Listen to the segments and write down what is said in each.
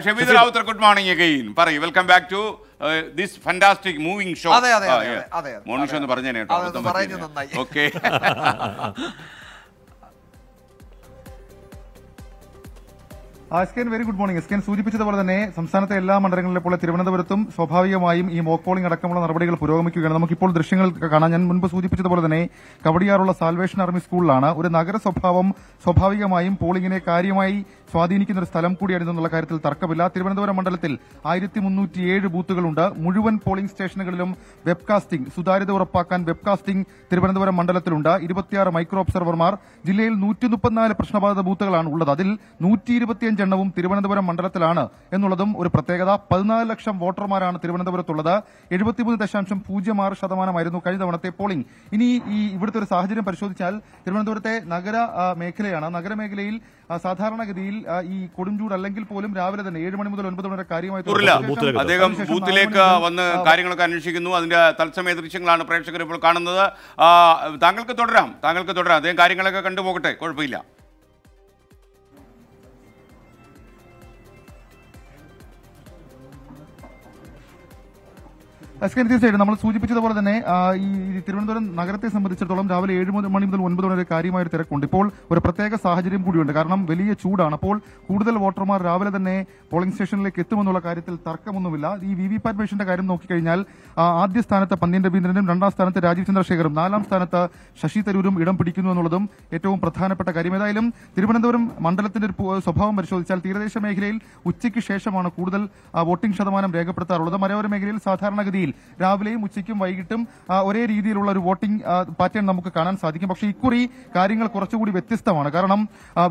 Shabeed Rawther good morning again പറയൂ welcome back to this fantastic moving show. Morning show എന്ന് പറഞ്ഞേ കേട്ടോ. Okay yes very good morning S K സൂചിപ്പിച്ചതുപോലെ തന്നെ സംസ്ഥാനത്തെ എല്ലാ മണ്ഡലങ്ങളിലെ പോലെ തിരുവനന്തപുരത്തും സ്വാഭാവികമായും ഈ മോക്ക് പോളിംഗ് അടക്കമുള്ള നടപടികൾ പുരോഗമിക്കുകയാണ്. നമുക്കിപ്പോൾ ദൃശ്യങ്ങൾ കാണാം. ഞാൻ മുൻപ് സൂചിപ്പിച്ചതുപോലെ തന്നെ കവടിയാറുള്ള സാൽവേഷൻ ആർമി സ്കൂളിലാണ് ഒരു നഗര സ്വഭാവം സ്വാഭാവികമായും പോളിംഗിനെ കാര്യമായി സ്വാധീനിക്കുന്ന ഒരു സ്ഥലം കൂടിയാണ് എന്നുള്ള കാര്യത്തിൽ തർക്കമില്ല. തിരുവനന്തപുരം മണ്ഡലത്തിൽ ആയിരത്തി മുന്നൂറ്റിയേഴ് ബൂത്തുകളുണ്ട്. മുഴുവൻ പോളിംഗ് സ്റ്റേഷനുകളിലും വെബ്കാസ്റ്റിംഗ് സുതാര്യത ഉറപ്പാക്കാൻ വെബ്കാസ്റ്റിംഗ് തിരുവനന്തപുരം മണ്ഡലത്തിലുണ്ട്. ഇരുപത്തിയാറ് മൈക്രോ ഒബ്സർവർമാർ ജില്ലയിൽ നൂറ്റി മുപ്പത്തിനാല് പ്രശ്നബാധിത ബൂത്തുകളാണ് ഉള്ളത്. അതിൽ നൂറ്റി എണ്ണവും തിരുവനന്തപുരം മണ്ഡലത്തിലാണ് എന്നുള്ളതും ഒരു പ്രത്യേകത. പതിനാല് ലക്ഷം വോട്ടർമാരാണ് തിരുവനന്തപുരത്തുള്ളത്. എഴുപത്തിമൂന്ന് ദശാംശം പൂജ്യം ആറ് ശതമാനമായിരുന്നു കഴിഞ്ഞ തവണത്തെ പോളിംഗ്. ഇനി ഈ ഇവിടുത്തെ ഒരു സാഹചര്യം പരിശോധിച്ചാൽ തിരുവനന്തപുരത്തെ നഗര മേഖലയാണ്. നഗരമേഖലയിൽ സാധാരണഗതിയിൽ ഈ കൊടുംചൂട് അല്ലെങ്കിൽ പോലും രാവിലെ തന്നെ ഏഴ് മണി മുതൽ ഒൻപത് മണി വരെ കാര്യമായി. അദ്ദേഹം ബൂത്തിലേക്ക് വന്ന് കാര്യങ്ങളൊക്കെ അന്വേഷിക്കുന്നു. അതിന്റെ തത്സമയ ദൃശ്യങ്ങളാണ് പ്രേക്ഷകർ ഇപ്പോൾ കാണുന്നത്. താങ്കൾക്ക് തുടരാം. താങ്കൾക്ക് തുടരാം. അദ്ദേഹം കാര്യങ്ങളൊക്കെ കണ്ടുപോകട്ടെ കുഴപ്പമില്ല. എസ് കെ തീർച്ചയായിട്ടും നമ്മൾ സൂചിപ്പിച്ചതുപോലെ തന്നെ ഈ തിരുവനന്തപുരം നഗരത്തെ സംബന്ധിച്ചിടത്തോളം രാവിലെ ഏഴ് മണി മുതൽ ഒൻപത് മണി വരെ കാര്യമായ ഒരു തിരക്കുണ്ട്. ഇപ്പോൾ ഒരു പ്രത്യേക സാഹചര്യം കൂടിയുണ്ട്. കാരണം വലിയ ചൂടാണ്. അപ്പോൾ കൂടുതൽ വോട്ടർമാർ രാവിലെ തന്നെ പോളിംഗ് സ്റ്റേഷനിലേക്ക് എത്തുമെന്നുള്ള കാര്യത്തിൽ തർക്കമൊന്നുമില്ല. ഈ വി വി പാറ്റ് മെഷീന്റെ കാര്യം നോക്കിക്കഴിഞ്ഞാൽ ആദ്യ സ്ഥാനത്ത് പന്ത്യൻ രവീന്ദ്രനും രണ്ടാം സ്ഥാനത്ത് രാജീവ് ചന്ദ്രശേഖറും നാലാം സ്ഥാനത്ത് ശശി തരൂരും ഇടം പിടിക്കുന്നു എന്നുള്ളതും ഏറ്റവും പ്രധാനപ്പെട്ട കാര്യം. ഏതായാലും തിരുവനന്തപുരം മണ്ഡലത്തിന്റെ ഒരു സ്വഭാവം പരിശോധിച്ചാൽ തീരദേശ മേഖലയിൽ ഉച്ചയ്ക്ക് ശേഷമാണ് കൂടുതൽ വോട്ടിംഗ് ശതമാനം രേഖപ്പെടുത്താറുള്ളത്. മലയോര മേഖലയിൽ സാധാരണഗതിയിൽ രാവിലെയും ഉച്ചയ്ക്കും വൈകിട്ടും ഒരേ രീതിയിലുള്ള ഒരു വോട്ടിംഗ് പാറ്റേൺ നമുക്ക് കാണാൻ സാധിക്കും. പക്ഷേ ഇക്കുറി കാര്യങ്ങൾ കുറച്ചുകൂടി വ്യത്യസ്തമാണ്. കാരണം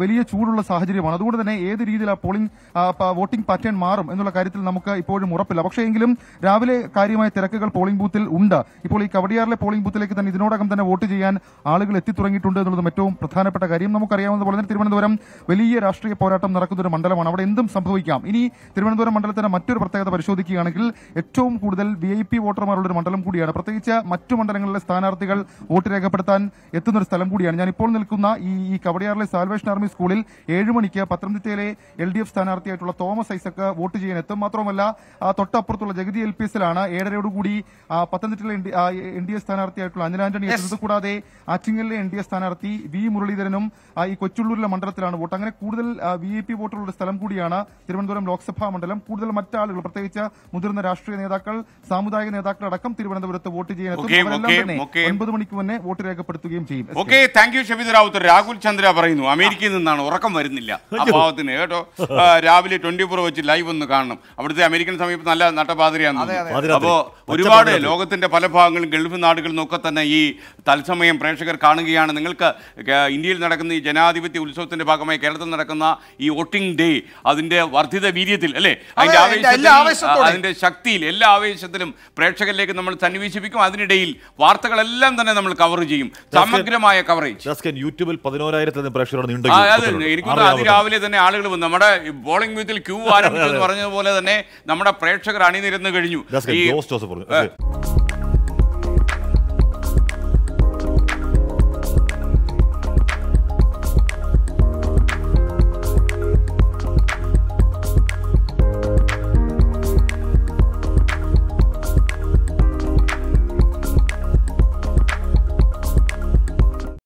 വലിയ ചൂടുള്ള സാഹചര്യമാണ്. അതുകൊണ്ട് തന്നെ ഏത് രീതിയിൽ ആ പോളിംഗ് വോട്ടിംഗ് പാറ്റേൺ മാറും എന്നുള്ള കാര്യത്തിൽ നമുക്ക് ഇപ്പോഴും ഉറപ്പില്ല. പക്ഷേ എങ്കിലും രാവിലെ കാര്യമായ തിരക്കുകൾ പോളിംഗ് ബൂത്തിൽ ഉണ്ട്. ഇപ്പോൾ ഈ കവടിയാറിലെ പോളിംഗ് ബൂത്തിലേക്ക് തന്നെ ഇതിനോടകം തന്നെ വോട്ട് ചെയ്യാൻ ആളുകൾ എത്തിത്തുടങ്ങിയിട്ടുണ്ട് എന്നുള്ളതും ഏറ്റവും പ്രധാനപ്പെട്ട കാര്യം. നമുക്കറിയാവുന്ന പോലെ തന്നെ തിരുവനന്തപുരം വലിയ രാഷ്ട്രീയ പോരാട്ടം നടക്കുന്ന ഒരു മണ്ഡലമാണ്. അവിടെ എന്തും സംഭവിക്കാം. ഇനി തിരുവനന്തപുരം മണ്ഡലത്തിന്റെ മറ്റൊരു പ്രത്യേകത പരിശോധിക്കുകയാണെങ്കിൽ ഏറ്റവും കൂടുതൽ വി പി വോട്ടർമാരുടെ ഒരു മണ്ഡലം കൂടിയാണ്. പ്രത്യേകിച്ച് മറ്റു മണ്ഡലങ്ങളിലെ സ്ഥാനാർത്ഥികൾ വോട്ട് രേഖപ്പെടുത്താൻ എത്തുന്ന ഒരു സ്ഥലം കൂടിയാണ്. ഞാൻ ഇപ്പോൾ നിൽക്കുന്ന ഈ ഈ കവടിയാറിലെ സാൽവേഷൻ ആർമി സ്കൂളിൽ ഏഴുമണിക്ക് പത്തനംതിട്ടയിലെ എൽ ഡി എഫ് സ്ഥാനാർത്ഥിയായിട്ടുള്ള തോമസ് ഐസക്ക് വോട്ട് ചെയ്യാൻ എത്തും. മാത്രമല്ല തൊട്ടപ്പുറത്തുള്ള ജഗതി എൽ പി എസിലാണ് ഏഴരയോടുകൂടി പത്തനംതിട്ടയിലെ എൻ ഡി എ സ്ഥാനാർത്ഥിയായിട്ടുള്ള അനിലാന്റണി എത്തുന്നത് കൂടാതെ ആറ്റിങ്ങലിലെ എൻ ഡി എ സ്ഥാനാർത്ഥി വി മുരളീധരനും ഈ കൊച്ചുള്ളൂരിലെ മണ്ഡലത്തിലാണ് വോട്ട്. അങ്ങനെ കൂടുതൽ വി ഐ പി വോട്ടുള്ള ഒരു സ്ഥലം കൂടിയാണ് തിരുവനന്തപുരം ലോക്സഭാ മണ്ഡലം. കൂടുതൽ മറ്റാളുകൾ പ്രത്യേകിച്ച് മുതിർന്ന രാഷ്ട്രീയ നേതാക്കൾ സാമുദായിക നേതാക്കളടക്കം തിരുവനന്തപുരത്ത് വോട്ട് okay, ഒൻപത് മണിക്ക് മുന്നേ വോട്ട് രേഖപ്പെടുത്തുകയും ചെയ്യും. Okay thank you Shabeed Ravuth Rahul Chandra പറയുന്നു അമേരിക്കയിൽ നിന്നാണ് ഉറക്കം വരുന്നില്ല. അഭാവത്തിന് കേട്ടോ. രാവിലെ ട്വന്റി ഫോർ വെച്ച് ലൈവ് ഒന്ന് കാണണം. അവിടുത്തെ അമേരിക്കൻ സമയത്ത് നല്ല നട്ടപാതിരിയാണ്. അപ്പോ ഒരുപാട് ലോകത്തിന്റെ ലോകത്തിന്റെ പല ഭാഗങ്ങളും ഗൾഫ് നാടുകളിൽ നിന്നൊക്കെ തന്നെ ഈ തത്സമയം പ്രേക്ഷകർ കാണുകയാണ്. നിങ്ങൾക്ക് ഇന്ത്യയിൽ നടക്കുന്ന ഈ ജനാധിപത്യ ഉത്സവത്തിന്റെ ഭാഗമായി കേരളത്തിൽ നടക്കുന്ന ഈ വോട്ടിംഗ് ഡേ അതിന്റെ വർദ്ധിത വീര്യത്തിൽ അല്ലേ? അതിന്റെ അതെ, അതിന്റെ ആവേശത്തിൽ ആവേശത്തോടെ. ശക്തിയിൽ എല്ലാ ആവേശത്തിലും പ്രേക്ഷകരിലേക്ക് നമ്മൾ സന്നിവേശിപ്പിക്കും. അതിനിടയിൽ വാർത്തകളെല്ലാം തന്നെ നമ്മൾ കവർ ചെയ്യും. സമഗ്രമായ കവറേജ് യൂട്യൂബിൽ പതിനോരായിരത്തിൽ ഉണ്ട്. എനിക്ക്. അതിരാവിലെ തന്നെ ആളുകൾ വന്നു. നമ്മുടെ ബോളിംഗ് ബൂത്തിൽ ക്യൂ ആരംഭിച്ചു എന്ന് പറഞ്ഞതുപോലെ തന്നെ നമ്മുടെ പ്രേക്ഷകർ അണിനിരന്ന് കഴിഞ്ഞു. ജാസ്കൻ ഈ ജോസ് ജോസഫ് പറഞ്ഞു